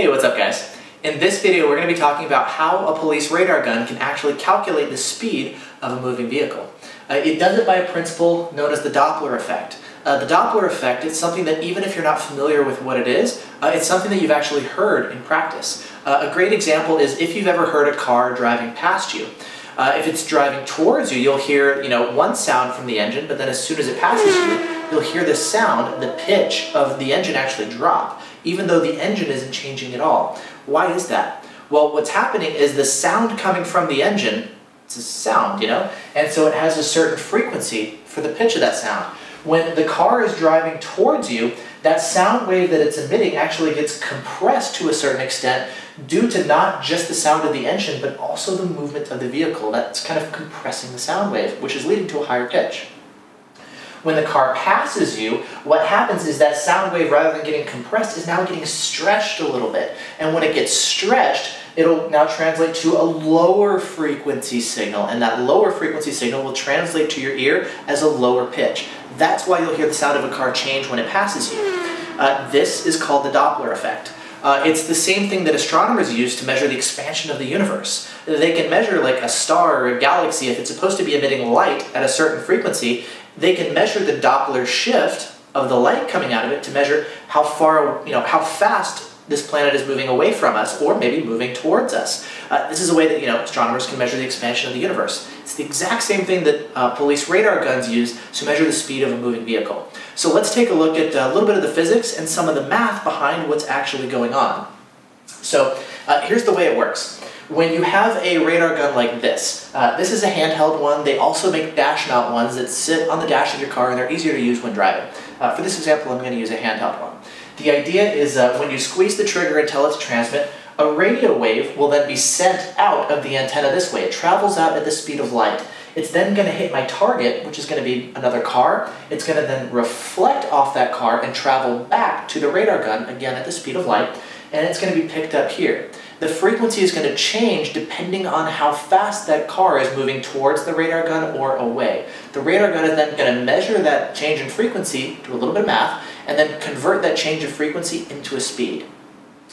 Hey, what's up guys? In this video, we're going to be talking about how a police radar gun can actually calculate the speed of a moving vehicle. Uh, it does it by a principle known as the Doppler effect. Uh, the Doppler effect is something that even if you're not familiar with what it is, uh, it's something that you've actually heard in practice. Uh, a great example is if you've ever heard a car driving past you. Uh, if it's driving towards you, you'll hear you know one sound from the engine, but then as soon as it passes you, you'll hear the sound, the pitch of the engine actually drop, even though the engine isn't changing at all. Why is that? Well, what's happening is the sound coming from the engine, it's a sound, you know, and so it has a certain frequency for the pitch of that sound. When the car is driving towards you, that sound wave that it's emitting actually gets compressed to a certain extent due to not just the sound of the engine, but also the movement of the vehicle. That's kind of compressing the sound wave, which is leading to a higher pitch when the car passes you, what happens is that sound wave, rather than getting compressed, is now getting stretched a little bit. And when it gets stretched, it'll now translate to a lower frequency signal, and that lower frequency signal will translate to your ear as a lower pitch. That's why you'll hear the sound of a car change when it passes you. Uh, this is called the Doppler effect. Uh, it's the same thing that astronomers use to measure the expansion of the universe. They can measure like a star or a galaxy, if it's supposed to be emitting light at a certain frequency, they can measure the Doppler shift of the light coming out of it to measure how far, you know, how fast this planet is moving away from us or maybe moving towards us. Uh, this is a way that you know astronomers can measure the expansion of the universe. It's the exact same thing that uh, police radar guns use to measure the speed of a moving vehicle. So let's take a look at a little bit of the physics and some of the math behind what's actually going on. So uh, here's the way it works. When you have a radar gun like this, uh, this is a handheld one. They also make dash mount ones that sit on the dash of your car and they're easier to use when driving. Uh, for this example, I'm going to use a handheld one. The idea is uh, when you squeeze the trigger and tell it to transmit, a radio wave will then be sent out of the antenna this way. It travels out at the speed of light. It's then going to hit my target, which is going to be another car. It's going to then reflect off that car and travel back to the radar gun, again at the speed of light, and it's going to be picked up here. The frequency is going to change depending on how fast that car is moving towards the radar gun or away. The radar gun is then going to measure that change in frequency, do a little bit of math, and then convert that change of frequency into a speed.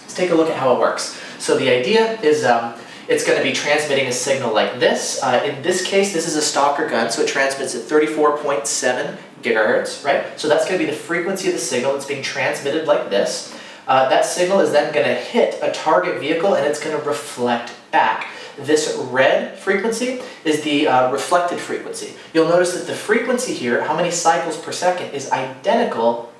Let's take a look at how it works. So the idea is um, it's going to be transmitting a signal like this. Uh, in this case, this is a stalker gun, so it transmits at 34.7 gigahertz, right? So that's going to be the frequency of the signal that's being transmitted like this. Uh, that signal is then going to hit a target vehicle and it's going to reflect back. This red frequency is the uh, reflected frequency. You'll notice that the frequency here, how many cycles per second, is identical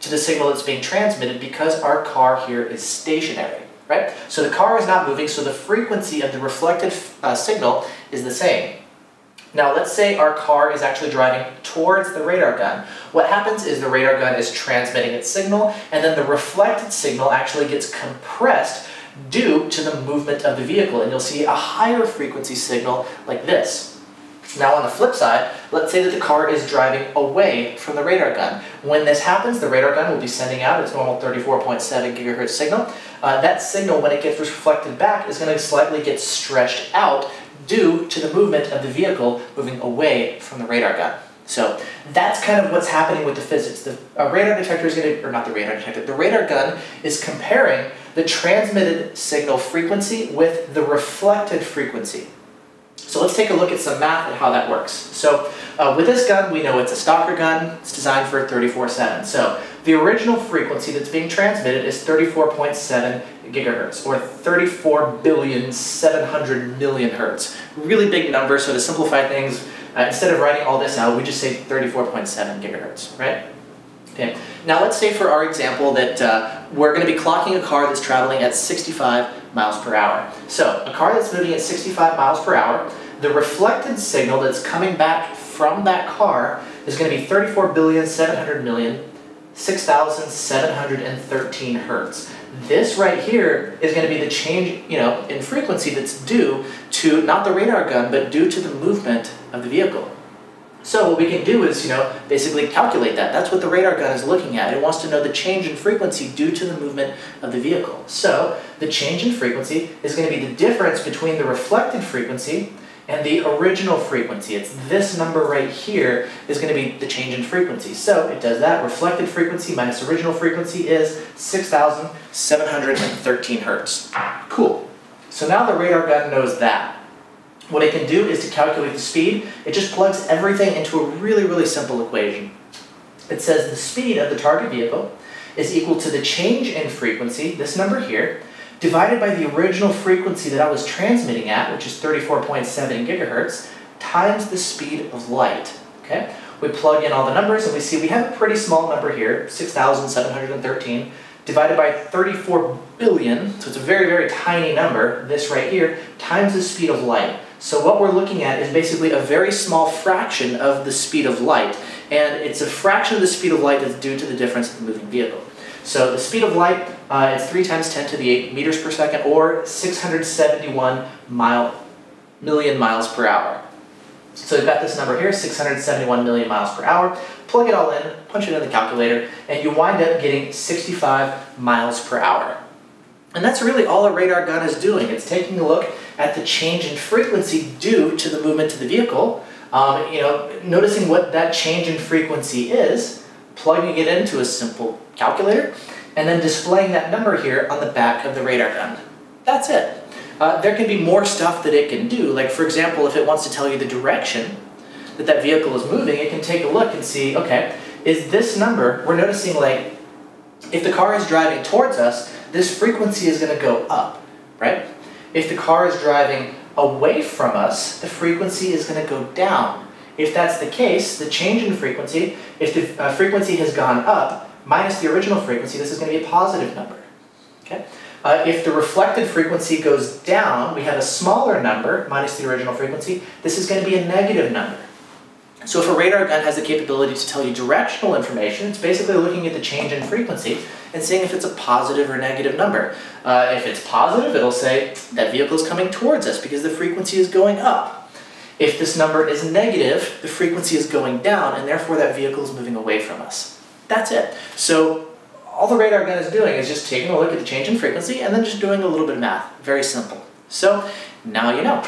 to the signal that's being transmitted because our car here is stationary, right? So the car is not moving, so the frequency of the reflected uh, signal is the same. Now let's say our car is actually driving towards the radar gun. What happens is the radar gun is transmitting its signal and then the reflected signal actually gets compressed due to the movement of the vehicle and you'll see a higher frequency signal like this. Now on the flip side, let's say that the car is driving away from the radar gun. When this happens, the radar gun will be sending out its normal 34.7 gigahertz signal. Uh, that signal, when it gets reflected back, is going to slightly get stretched out due to the movement of the vehicle moving away from the radar gun. So that's kind of what's happening with the physics. The radar detector is going to, or not the radar detector, the radar gun is comparing the transmitted signal frequency with the reflected frequency. So let's take a look at some math and how that works. So uh, with this gun, we know it's a stalker gun. It's designed for 34.7. So the original frequency that's being transmitted is 34.7 gigahertz, or 34 billion 700 million hertz. Really big number, so to simplify things, uh, instead of writing all this out, we just say 34.7 gigahertz, right? Okay. Now let's say for our example that uh, we're going to be clocking a car that's traveling at 65 miles per hour. So a car that's moving at 65 miles per hour, the reflected signal that's coming back from that car is going to be 34 billion 700 million 6,713 hertz. This right here is going to be the change, you know, in frequency that's due to not the radar gun, but due to the movement of the vehicle. So what we can do is, you know, basically calculate that. That's what the radar gun is looking at. It wants to know the change in frequency due to the movement of the vehicle. So the change in frequency is going to be the difference between the reflected frequency and the original frequency, it's this number right here, is going to be the change in frequency. So it does that. Reflected frequency minus original frequency is 6,713 hertz. Cool. So now the radar gun knows that. What it can do is to calculate the speed, it just plugs everything into a really, really simple equation. It says the speed of the target vehicle is equal to the change in frequency, this number here, divided by the original frequency that I was transmitting at, which is 34.7 gigahertz, times the speed of light. Okay? We plug in all the numbers and we see we have a pretty small number here, 6,713, divided by 34 billion, so it's a very, very tiny number, this right here, times the speed of light. So what we're looking at is basically a very small fraction of the speed of light, and it's a fraction of the speed of light that's due to the difference in the moving vehicle. So the speed of light uh, is 3 times 10 to the 8 meters per second, or 671 mile, million miles per hour. So we've got this number here, 671 million miles per hour. Plug it all in, punch it in the calculator, and you wind up getting 65 miles per hour. And that's really all a radar gun is doing. It's taking a look at the change in frequency due to the movement of the vehicle, um, you know, noticing what that change in frequency is, plugging it into a simple calculator, and then displaying that number here on the back of the radar gun. That's it. Uh, there can be more stuff that it can do, like for example, if it wants to tell you the direction that that vehicle is moving, it can take a look and see, okay, is this number, we're noticing like, if the car is driving towards us, this frequency is going to go up, right? If the car is driving away from us, the frequency is going to go down. If that's the case, the change in frequency, if the uh, frequency has gone up, minus the original frequency, this is going to be a positive number. Okay? Uh, if the reflected frequency goes down, we have a smaller number minus the original frequency, this is going to be a negative number. So if a radar gun has the capability to tell you directional information, it's basically looking at the change in frequency and seeing if it's a positive or negative number. Uh, if it's positive, it'll say that vehicle is coming towards us because the frequency is going up. If this number is negative, the frequency is going down and therefore that vehicle is moving away from us. That's it. So all the radar gun is doing is just taking a look at the change in frequency and then just doing a little bit of math. Very simple. So now you know.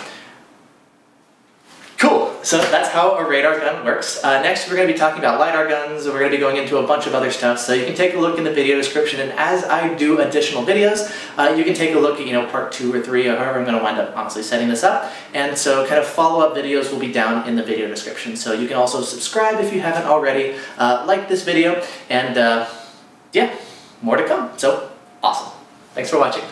So that's how a radar gun works. Uh, next we're going to be talking about LiDAR guns, and we're going to be going into a bunch of other stuff, so you can take a look in the video description, and as I do additional videos, uh, you can take a look at, you know, part two or three, or however I'm going to wind up honestly setting this up, and so kind of follow-up videos will be down in the video description, so you can also subscribe if you haven't already, uh, like this video, and uh, yeah, more to come, so awesome. Thanks for watching.